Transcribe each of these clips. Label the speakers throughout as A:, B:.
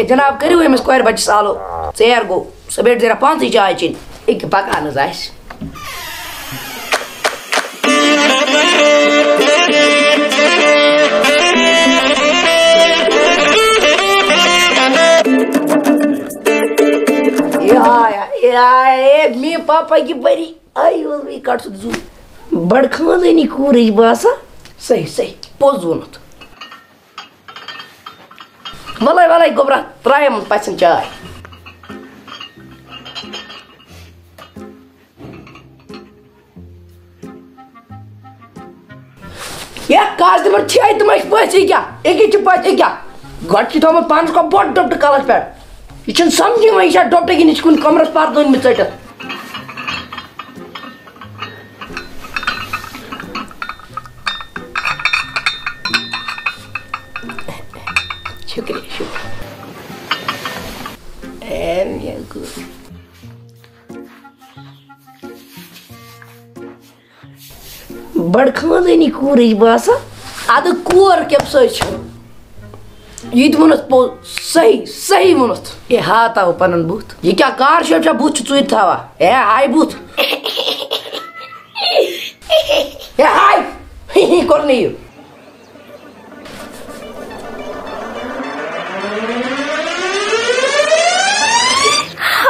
A: जनाब करियो M square बच सालो शहर को सवेर जरा पांच ही चाय चिन एक पकान जाइश मे पापा की बरी आई और मी काढतो जू बडखवानी कूर बासा सही सही पोच जुनत वोनत वलाय वलाय गोबरा त्रायम पसन चाय या काज नंबर छह तुम पसी क्या एक पसी क्या गट थोमुत पानस को बड़ डॉक्टर कलस पे यह समझ वह यह डॉक्टर की कुन कमरस पर्द ओन चट शुक्रिया बड़ खानदानी कूरच बसा अद कोर कम सह ये वोनत पो सही सही वोनत ए हा ताव पन बुथ ये क्या कार शेप बुथ चुर थावा ए हाय बुथ ए हाय कर नहीं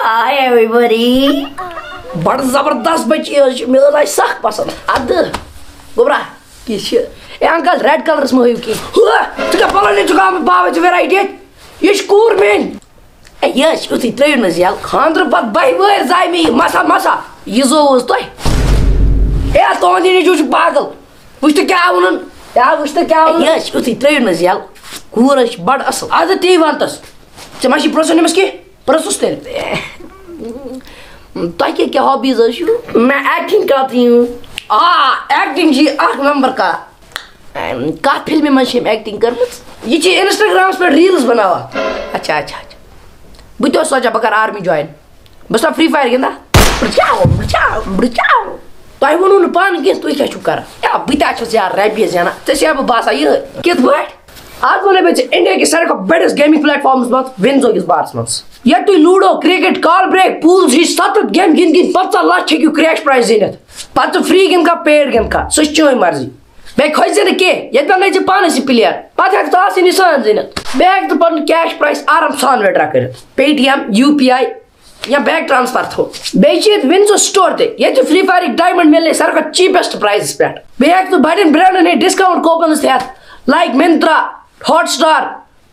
A: Hi everybody. बड़ जबरदस्त बची मे सख पसंद अद गोबरा किस ए अंकल रेड कलरस मो की छु पलन छु का बाव वेराइटी ये कूर मेन ए यस उथि त्रयन मज यल खांद्र पत बह वर जाय मे मसा मसा ये जो उस तो ए तोंदी ने छु पागल वुछ तो क्या वनन या वुछ तो क्या वनन यस उथि त्रयन मज यल कूर बड़ असल अद ती वंतस चे माशी प्रोसन नमस के प्रोसस तेरे तक क्या हॉबीज मैं एक्टिंग करती हूँ एक्टिंग जी नंबर का कत फ़िल्म मज एक्टिंग कर यह इंस्टाग्राम पे रील्स बनावा अच्छा अच्छा अच्छा बह सोचा बह कर आर्मी ज्वाइन बस फ्री फायर गिंदा तुम वो नो पान कह तुम क्या कर बह यार रपये जाना ऐसे बह बसा यह कित आज वन इंडिया के सारे बड़स गेमिंग प्लेटफॉर्म्स मज विनजो किस बारस मज ये तुम Ludo cricket call break pools ही सतत गेम गिन गिन पंचा लक्ष हेकू क्रैश प्राइज जिनित पत फ्री गिन का, पेड गिन का सह चोन मर्ज़ी। बे खोज ना कह ये बन पान प्लेयर पे हेक तो आसन सान जिनित बे हेक तो पन कैश प्राइस आराम सान विड्रा कर पेटीएम यू पी आई या बैंक ट्रांसफ़र थो। बे विंजो स्टोर ते फ्री फायर डायमंड मिलने सारे चीपेस्ट प्राइस पे बे हेक तो बड़न Brandon discount coupon like Myntra Hotstar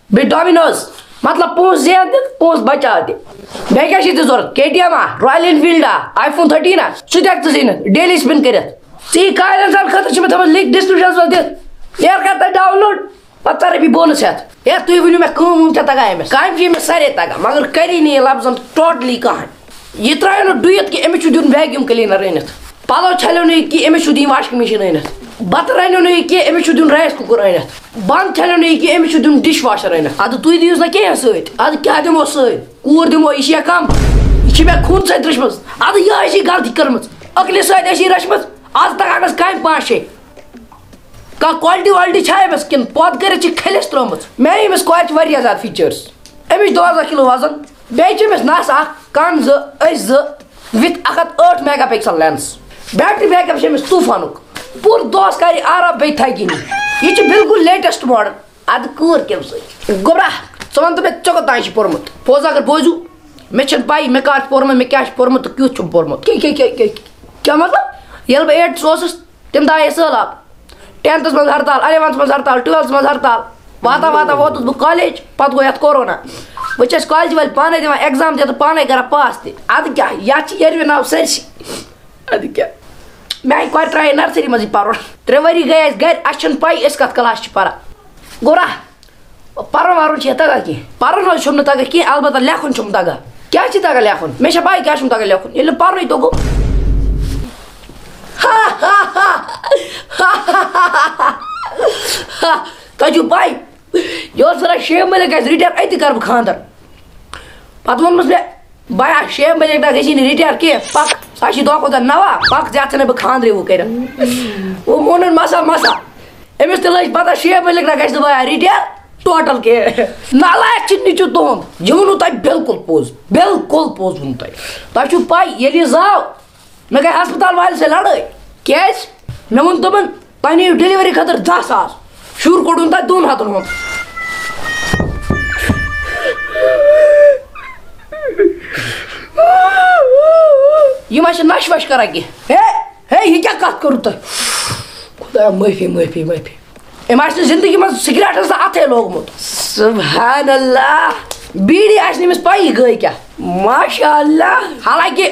A: बे डोमिनोज मतलब पोस जेद पोस बचा बे क्या ज़रूरत K T M Royal Enfield iPhone thirteen सह जीन डेली स्पिन कर. कायन सान खतर मे लिंक डिस्क्रिप्शन मज दिख यार कर डाउनलोड पत् रपी बोनस हेत यार तुम वन मे कम तगा अमिस कम मे? सारे तगा मगर करी नी लफ्जन टोटली कहें यह त्रो ना डुत कि अमिस दिन वैक्यूम क्लीनर अनित पलो छलो नी. कि अमिस दिन वाशिंग मशीन अनित बत रनो नी कि अमिस दिन राइस कुकर अनित बंद छलो नी कि अमिस दिन डिश वाशर अनित अद तुम दिवस ना कह सद क्या दिमो सूर दिमो यह कम यह मे खून सत रचम अद यह गलती कर्म अकल सत रचम आज तक कम पाँच शे कह क्वालिटी वालिटी अमिस कि पद कर खलिस त्रोम मे अमिस कोच ज़्यादा फीचर्स अमिस दुवंजा किलो वज़न बेमिस नस कन जो विथ अठ megapixel lens battery backup अमिस तूफानुक पूर दोस कर आराम बे थकि यह बिल्कुल लेटेस्ट मॉडल अद कूर कम सोबरा च वन तो मे चो तान पोर्मुत पोज अगर बोजू मे पाई, मे कर पोर्मुत मे क्या पोर्मुत तो क्युत पोर्मुत क्या मतलब? ये बह एट्थ ओसस तम दाए सैलाब टेंथस मज हड़ताल अलेवंथ मज हड़ताल ट्वेल्थ मज हड़ताल वाता वाता वोतुस बह कॉलेज, पत गो कोरोना। बस कॉलेज वाल पाने दिवान एग्ज़ाम तो पाने कर पास तद क्या ये नाव सरसी अद क्या? मे कोर त्रे नर्सरी मज पर त्रे वरी गए गर अन पाई कत क्लास पारा। गोरा पर्न वर्न तगा कह पर्न तगा कह अलबत् लेखन तगा क्या तगा लेखन मे पाई क्या तगा लेखन ये पर्न तगो तुझ पाई यह सर शे मलिक रिटायर अत कर बह खानदर पे वोनमस मे बया शे मलिक गसी रिटायर कह पक सह दह खुद नवा पक जे बह खानद्रे वो कर वो मोन मसा मसा अमिस तक पता शे मलिक ग बया रिटायर टोटल के नालायक चिन्नी छु तुहंद ये वोनु तय बिल्कुल पोज बिल्कुल पोज वोनु तय तय छु पाई येली जाव मे गई अस्पताल वाले से लड़ाई कैस मे वोन तमन तय नियो डिलीवरी खतर 10 सास शुर कोडुन तय दोन हाथन होन ये मा नश वश करा हे हे क्या कत करू तय खुदा माफ़ी माफ़ी माफ़ी अम ज़िंदगी में सिगरेट अथे लोगमुत सुबहान अल्लाह बीड़ी आज नमिस पाई गई क्या माशा हालाँकि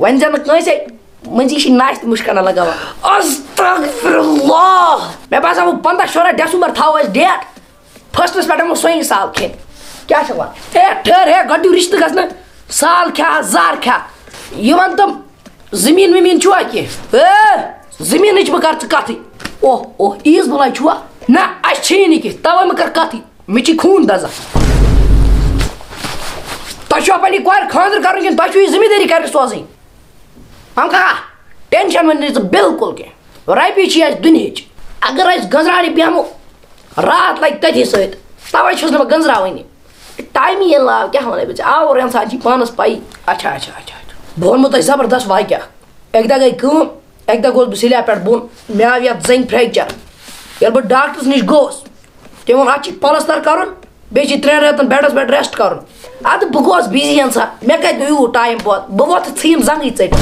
A: वन जन कंसे मंजी नाच मुश्कन लगावा अस्तगफिरुल्लाह मैं पास वो पंद्रह शोरह दिसंबर था डेट फर्स्टस पे सोई साल खेन क्या वन ए ठहर है गड्डी रिश्ते गसन साल क्या जार क्या ये वन तुम ज़मीन वमीन छुआ के ए ज़मीन बह कर कथी ओह ओह ईज भलाई छुआ ना की तब मैं कर कथी मिची खून दजा अपनी कोर खानदर कर कि तशो ज़िम्मेदारी कर सोजन हम कहा टेंशन मन बिल्कुल के रपी अस दुनिच अगर अस गंजरानी बेहमो रात लग तथी सत तवे ना गंजरावनी टाइम ही लाव क्या वन इंसान पानस पाई अच्छा अच्छा अच्छा बह वनमो तुम ज़बरदस्त वाक्य एक दह गई कम एक दह गोस बह सिल्या पे बोन मे आव ये जंग फ्रैक्चर ये बह डॉक्टर्स नश गोस तम वो अत पलस्तर कर बे त्रेन रेतन बेडस पे रेस्ट कर अद बह गोस बिज़ी इंसान मे कत यू टाइम पत बह वोत थीम जंग चट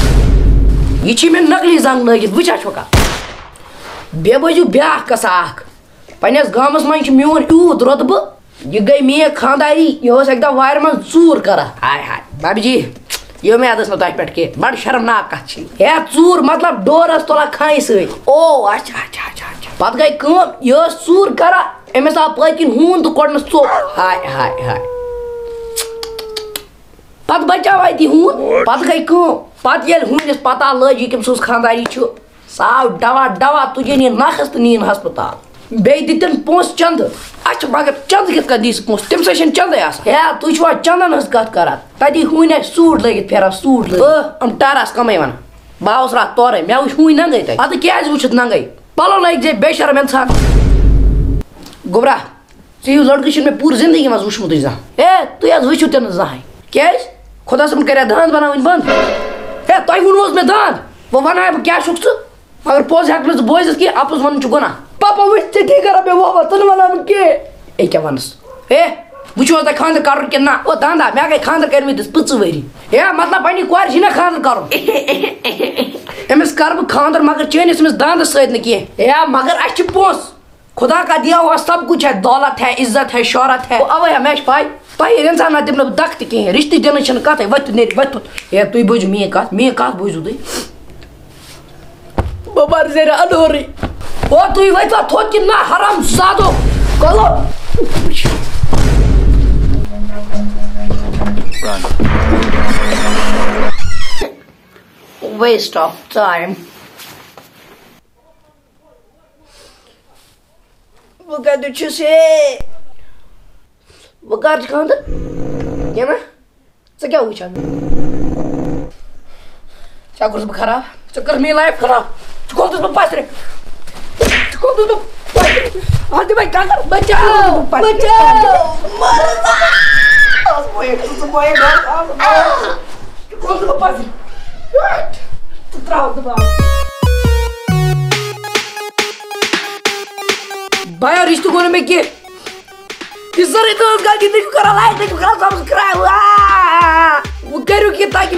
A: यह मे नकली जंग नगित वचा छोका बे बजू ब्या कसा पनस गामस मन मोन यूत रुतब यह गई मे खानदारी यह एक दह वार मन चूर कर हाय हाय बाबी जी यो मैं आदस तह पे के। बड़ शर्मनाक कत है चूर मतलब डोरस तुला खाई सी। ओ अच्छा अच्छा अच्छा अच्छा। पत गई कम यह चूर कर अमिस आव पकिन हून तो कोडनस चोप हाय हाय हाय। पत बचाव अति हून पत गई कम पत ये हूनिस पता लज कम सस खानदारी साव दवा दवा तुझे नी नखस नीन हस्पताल। बे दितन पोस चंद। अच्छा मगर चंद कित दीस पोस? तम से चंद है तुझ चंदन हज कत कर। तती हून सूट लगित फेरा सूट लग। टारस कमे वन। बह रात तोरे मे वुच हून नंगे तक पत क्या वुचत नंगे पलो लग जे बेशरम इंसान गोबरा हीउ लड़कि मे पूरी ज़िंदगी मज वुचमुत जहाँ ए तुह वुचु ते जहाँ क्या खुदा सब कर दांद बना बंद। है तुम वो मे दांद वो वन क्या छुक मगर पोज हेक बोजित कि अपुस वन गुना। पापा वो चिट्ठी कर बे, वो तुन वन बह के ए, क्या वनस ए वो तुम खानद कर कि ना, वो दांदा, मे गई खानद कर पच वरी ए मतलब पन्ने कोर ना खानद कर। अमिस कर बह खानदर मगर चैनिस अमिस दांदस सत ए मगर अस पोस खुदा का दिया हुआ सब कुछ है, दौलत है, इज़्ज़त है, शोहरत है। अवे मे पाई तह इंसान ना दिम दख तह रिश्ते दिन कत वत ने वत ये तुम बोझ मे कत मे कत बोझू तुम बबर जेर अनोरी O duivaytla tokinla haram zado. Kolo. Run. Waste of time. Bugad üçüsü. Bugad kaldı. Yeme. Sen gel uçan. Sen kursu bu kara. Sen kırmıyor layıp kara. Sen kursu bu pasırı. Life खराब चुकोल तो तुम पास रे चुकोल तो तुम आदि भाई क्या कर बचाओ बचाओ मरना आज बोए तो बोए घर चुकोल तो पास रे तू त्राव तो बाप भाई रिश्तों कोने में क्या Izar itu gak gitu juga lain, itu juga subscribe. Wah, gue kira kita lagi